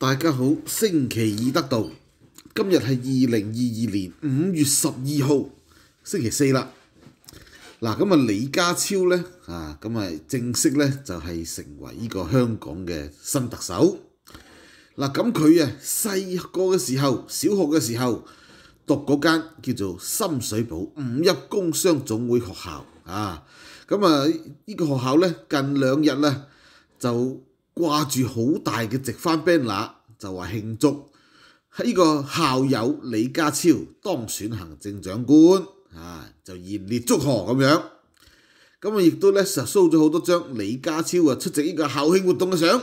大家好，星期二得到，今日係二零二二年五月十二號，星期四啦。嗱，咁啊李家超呢，啊，咁啊正式呢，就係、成為呢個香港嘅新特首。嗱，咁佢啊細個嘅時候，小學嘅時候讀嗰間叫做深水埗五一工商總會學校啊。咁啊呢個學校呢，近兩日呢，就掛住好大嘅直翻 banner，就話慶祝喺呢個校友李家超當選行政長官，啊就熱烈祝賀咁樣。咁啊亦都咧實掃咗好多張李家超啊出席呢個校慶活動嘅相。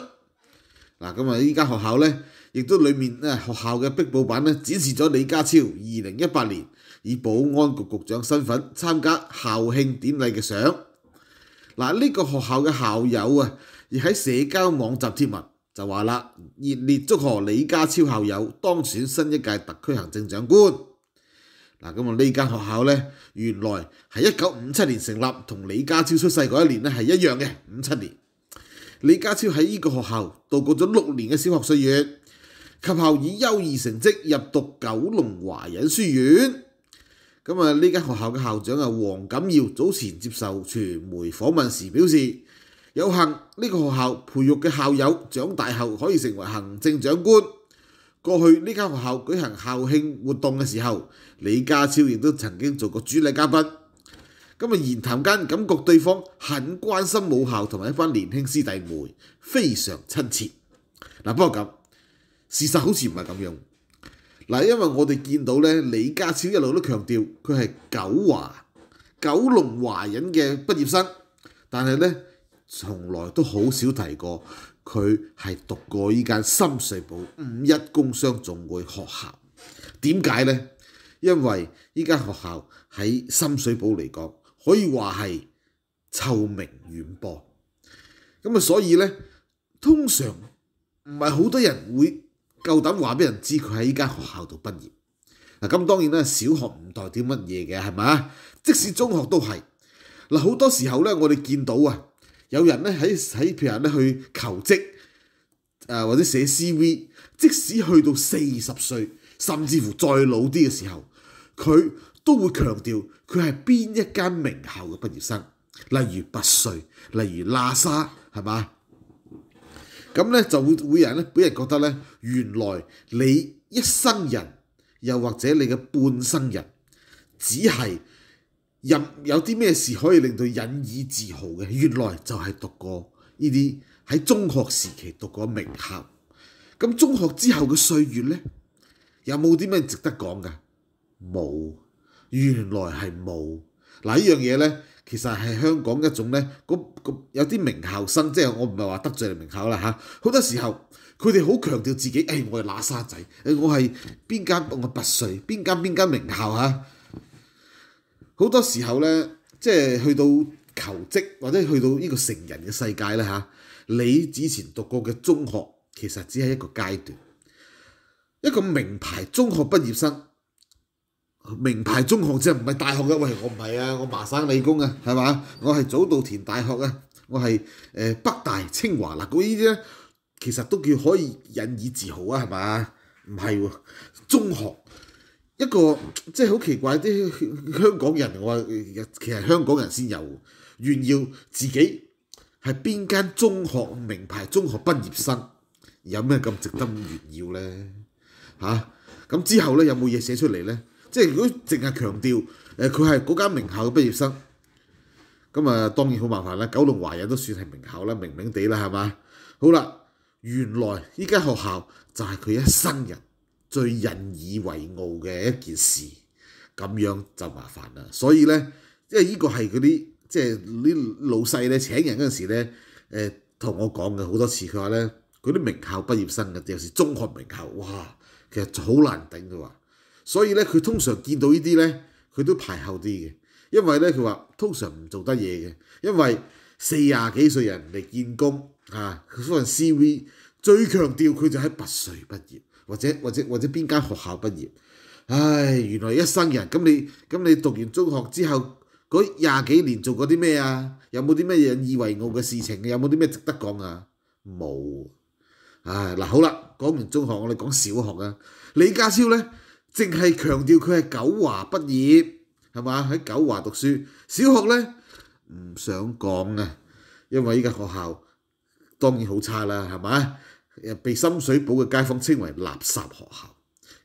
嗱，咁啊呢間學校咧，亦都裡面咧學校嘅壁報版咧展示咗李家超二零一八年以保安局局長身份參加校慶典禮嘅相。嗱，呢個學校嘅校友啊，而喺社交網站貼文就話啦，熱烈祝賀李家超校友當選新一屆特區行政長官。嗱，咁啊呢間學校呢，原來係一九五七年成立，同李家超出世嗰一年呢係一樣嘅五七年。李家超喺呢個學校度過咗六年嘅小學歲月，及後以優異成績入讀九龍華仁書院。咁啊，呢間學校嘅校長啊，黃錦耀早前接受傳媒訪問時表示，有幸呢個學校培育嘅校友長大後可以成為行政長官。過去呢間學校舉行校慶活動嘅時候，李家超亦都曾經做過主禮嘉賓。咁啊，言談間感覺對方很關心母校同埋一班年輕師弟妹，非常親切。嗱，不過咁事實好似唔係咁樣。嗱，因為我哋見到咧，李家超一路都強調佢係九華九龍華人嘅畢業生，但係咧從來都好少提過佢係讀過依間深水埗五一工商總會學校。點解呢？因為依間學校喺深水埗嚟講，可以話係臭名遠播。咁啊，所以咧，通常唔係好多人會夠膽話俾人知佢喺呢間學校度畢業嗱，咁當然啦，小學唔代表乜嘢嘅係咪？即使中學都係嗱，好多時候咧，我哋見到啊，有人咧喺喺譬如咧去求職啊，或者寫 CV，即使去到四十歲，甚至乎再老啲嘅時候，佢都會強調佢係邊一間名校嘅畢業生，例如拔萃，例如喇沙，係嘛？咁咧就會會人咧俾人覺得咧，原來你一生人，又或者你嘅半生人，只係有啲咩事可以令到引以自豪嘅，原來就係讀過呢啲喺中學時期讀過名校。咁中學之後嘅歲月咧，有冇啲咩值得講㗎？冇，原來係冇。嗱，呢樣嘢咧。其實係香港一種咧，有啲名校生，即係我唔係話得罪你名校啦嚇。好多時候佢哋好強調自己，誒、我係喇沙仔，誒我係邊間我拔萃，邊間邊間名校嚇。好多時候咧，即係去到求職或者去到呢個成人嘅世界咧嚇，你之前讀過嘅中學其實只係一個階段，一個名牌中學畢業生。名牌中學即係，唔係大學嘅。喂，我唔係啊，我麻省理工啊，係嘛？我係早稻田大學啊，我係誒、北大、清華嗱，嗰啲咧其實都叫可以引以自豪啊，係嘛？唔係喎，中學一個即係好奇怪啲香港人，我話其實香港人先有，炫耀自己係邊間中學名牌中學畢業生，有咩咁值得炫耀咧？嚇、咁之後咧有冇嘢寫出嚟咧？即係如果淨係強調誒佢係嗰間名校嘅畢業生，咁啊當然好麻煩啦。九龍華人都算係名校啦，明明地啦係嘛？好啦，原來呢間學校就係佢一生人最引以為傲嘅一件事，咁樣就麻煩啦。所以咧，因為呢個係嗰啲即係啲老細咧請人嗰陣時咧，誒、同我講嘅好多次，佢話咧嗰啲名校畢業生嘅，尤其是中學名校，哇，其實好難頂嘅話。所以咧，佢通常見到呢啲咧，佢都排後啲嘅，因為咧佢話通常唔做得嘢嘅，因為四廿幾歲人嚟見工啊，佢份 CV 最強調佢就喺拔萃畢業，或者或者或者邊間學校畢業。唉，原來一生人咁你咁你讀完中學之後嗰廿幾年做過啲咩啊？有冇啲咩引以為傲嘅事情？有冇啲咩值得講啊？冇。唉，嗱好啦。講完中學，我哋講小學啊。李家超呢，淨係強調佢係九華畢業，係嘛？喺九華讀書。小學呢，唔想講啊，因為依間學校當然好差啦，係咪？被深水埗嘅街坊稱為垃圾學校。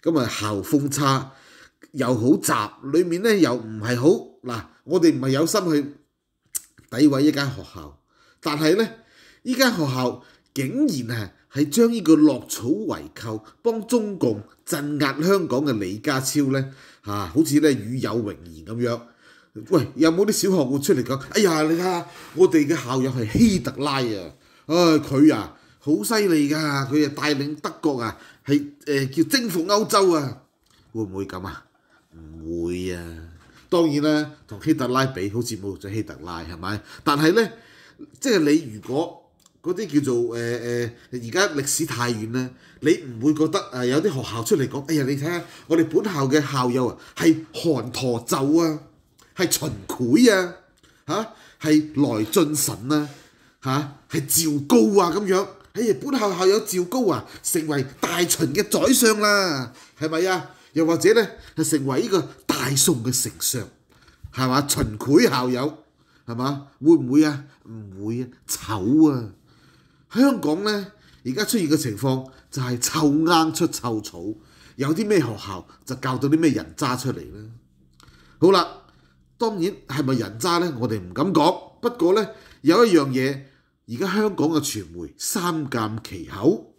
咁啊校風差，又好雜，裡面呢又唔係好嗱。我哋唔係有心去詆毀一間學校，但係呢，依間學校竟然係係將呢個落草為寇，幫中共鎮壓香港嘅李家超呢，嚇、好似呢與有榮焉咁樣。喂，有冇啲小學會出嚟講？哎呀，你睇下我哋嘅校友係希特拉啊！唉，佢啊好犀利㗎，佢啊帶領德國啊係誒、叫征服歐洲啊，會唔會咁啊？唔會啊！當然啦，同希特拉比好似冇咗希特拉係咪？但係呢，即係你如果嗰啲叫做誒誒，而家歷史太遠啦，你唔會覺得誒有啲學校出嚟講，哎呀，你睇下我哋本校嘅校友啊，係韓陀咒啊，係秦檜啊，嚇係來俊臣啊，嚇係趙高啊咁樣，哎呀，本校校友趙高啊，成為大秦嘅宰相啦，係咪啊？又或者呢，係成為呢個大宋嘅丞相，係嘛？秦桧校友係嘛？會唔會啊？唔會啊！醜啊！香港呢，而家出現嘅情況就係臭罌出臭草，有啲咩學校就教到啲咩人渣出嚟啦。好啦，當然係咪人渣呢？我哋唔敢講。不過呢，有一樣嘢，而家香港嘅傳媒三緘其口，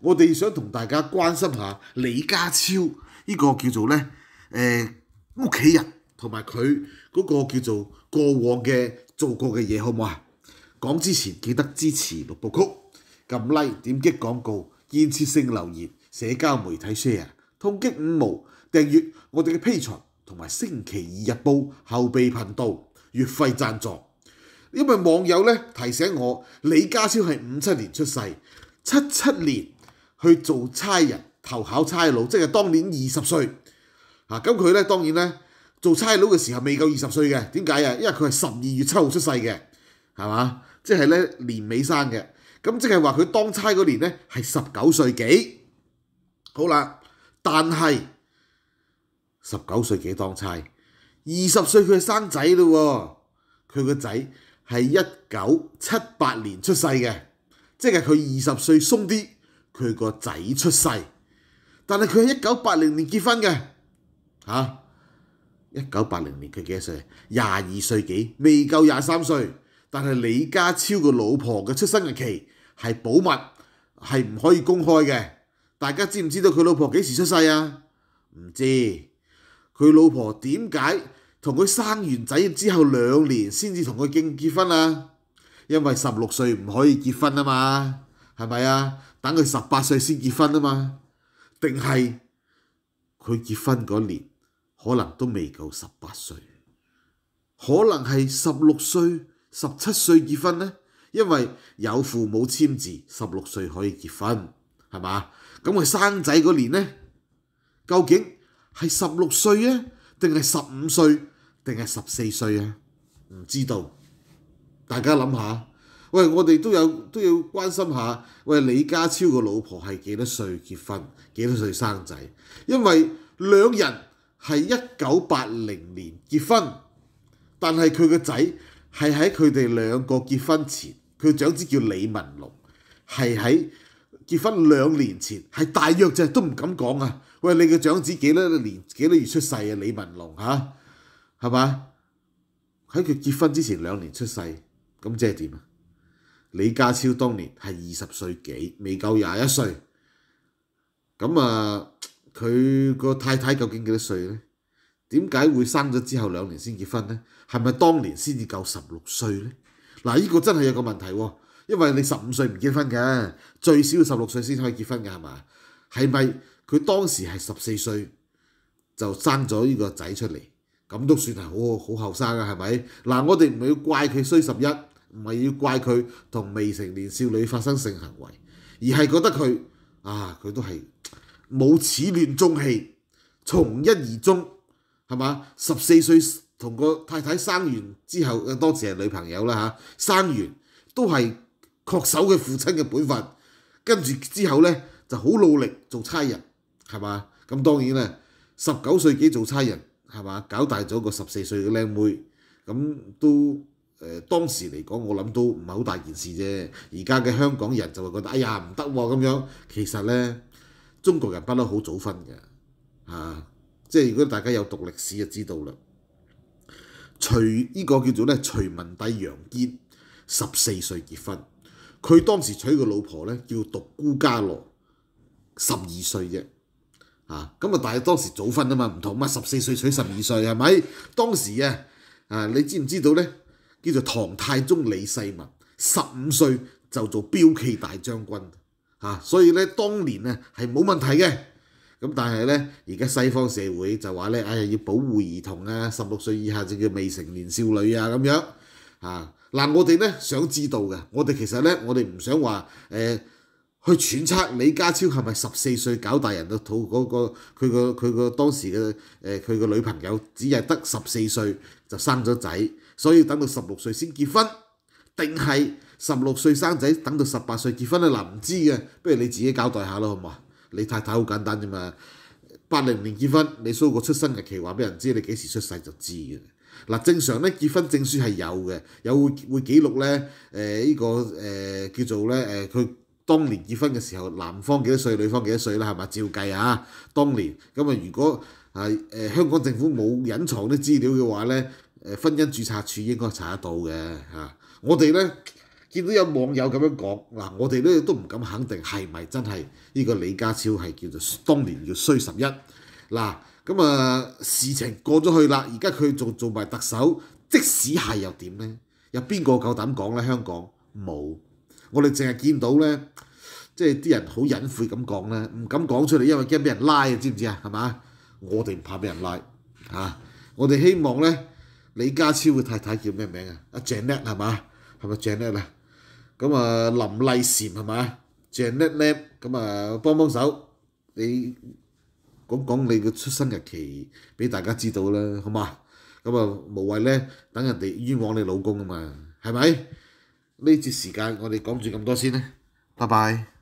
我哋想同大家關心下李家超。呢個叫做呢，誒屋企人同埋佢嗰個叫做過往嘅做過嘅嘢，好唔好啊？講之前記得支持六部曲，撳 like 點擊廣告，建設性留言，社交媒體 share，痛擊五毛，訂閱我哋嘅 Patreon 同埋星期二日報後備頻道，月費贊助。因為網友咧提醒我，李家超係五七年出世，七七年去做差人。投考差佬，即係當年二十歲，啊咁佢咧當然咧做差佬嘅時候未夠二十歲嘅，點解啊？因為佢係十二月七號出世嘅，係嘛？即係咧年尾生嘅，咁即係話佢當差嗰年咧係十九歲幾，好啦，但係十九歲幾當差，二十歲佢係生仔咯，佢個仔係一九七八年出世嘅，即係佢二十歲鬆啲，佢個仔出世。但係佢係一九八零年結婚嘅，嚇！一九八零年佢幾多歲？廿二歲幾，未夠廿三歲。但係李家超個老婆嘅出生日期係保密，係唔可以公開嘅。大家知唔知道佢老婆幾時出世啊？唔知。佢老婆點解同佢生完仔之後兩年先至同佢結結婚啊？因為十六歲唔可以結婚啊嘛，係咪啊？等佢十八歲先結婚啊嘛。定係佢結婚嗰年可能都未夠十八歲，可能係十六歲、十七歲結婚呢？因為有父母簽字，十六歲可以結婚，係嘛？咁佢生仔嗰年呢？究竟係十六歲啊，定係十五歲，定係十四歲啊？唔知道，大家諗下。喂，我哋都有都要關心下，喂，李家超個老婆係幾多歲結婚，幾多歲生仔？因為兩人係一九八零年結婚，但係佢個仔係喺佢哋兩個結婚前，佢長子叫李文龍，係喺結婚兩年前，係大約就都唔敢講啊！喂，你個長子幾多年幾多月出世啊？李文龍嚇，係嘛？喺佢結婚之前兩年出世，咁即係點啊？李家超當年係二十歲幾，未夠廿一歲。咁啊，佢個太太究竟幾多歲呢？點解會生咗之後兩年先結婚呢？係咪當年先至夠十六歲呢？嗱，呢個真係有個問題喎，因為你十五歲唔結婚嘅，最少要十六歲先可以結婚嘅係嘛？係咪佢當時係十四歲就生咗呢個仔出嚟？咁都算係好好後生啊，係咪？嗱，我哋唔係要怪佢衰十一。唔係要怪佢同未成年少女發生性行為，而係覺得佢啊，佢都係冇始亂終棄，從一而終，係嘛？十四歲同個太太生完之後，當時係女朋友啦嚇，生完都係確守佢父親嘅本分，跟住之後呢，就好努力做差人，係嘛？咁當然啦，十九歲幾做差人係嘛？搞大咗個十四歲嘅靚妹，咁都誒、呃、當時嚟講，我諗都唔係好大件事啫。而家嘅香港人就會覺得哎呀唔得喎咁樣。其實咧，中國人不嬲好早婚嘅，啊，即係如果大家有讀歷史就知道啦。隋呢、這個叫做咧隋文帝楊堅，十四歲結婚。佢當時娶個老婆咧叫獨孤伽羅，十二歲啫。啊，咁啊，但係當時早婚啊嘛，唔同嘛，十四歲娶十二歲係咪？當時啊，啊，你知唔知道咧？叫做唐太宗李世民，十五歲就做標騎大將軍，啊，所以咧當年咧係冇問題嘅。咁但係咧，而家西方社會就話咧，哎呀要保護兒童啊，十六歲以下就叫未成年少女啊咁樣。啊，嗱我哋咧想知道嘅，我哋其實咧，我哋唔想話誒、去揣測李家超係咪十四歲搞大人嘅肚嗰個佢個佢個當時嘅誒佢個女朋友只係得十四歲就生咗仔，所以等到十六歲先結婚，定係十六歲生仔等到十八歲結婚咧？嗱、唔知嘅，不如你自己交代下咯，好唔好？你太太好簡單啫嘛，八零年結婚，你 show 個出生日期話俾人知你幾時出世就知嘅。嗱，正常咧結婚證書係有嘅，有會會記錄咧誒呢個誒、叫做咧誒佢當年結婚嘅時候，男方幾多歲，女方幾多歲啦，係咪？照計啊，當年咁啊，如果係誒、香港政府冇隱藏啲資料嘅話咧，誒婚姻註冊處應該查得到嘅嚇、我哋咧。見到有網友咁樣講，嗱，我哋咧都唔敢肯定係咪真係呢個李家超係叫做當年叫衰十一，嗱，咁啊事情過咗去啦，而家佢仲做埋特首，即使係又點呢？有邊個夠膽講呢？香港冇，我哋淨係見到呢，即係啲人好隱晦咁講呢，唔敢講出嚟，因為驚俾人拉啊，知唔知啊？係嘛？我哋唔怕俾人拉嚇、我哋希望呢，李家超嘅太太叫咩名啊？阿 Janet 係嘛？係咪 Janet 啊？咁啊，林麗嬋係咪？Janet Lam，咁啊幫幫手，你講講你嘅出生日期俾大家知道啦，好嘛？咁啊無謂咧，等人哋冤枉你老公啊嘛，係咪？呢節時間我哋講住咁多先啦，拜拜。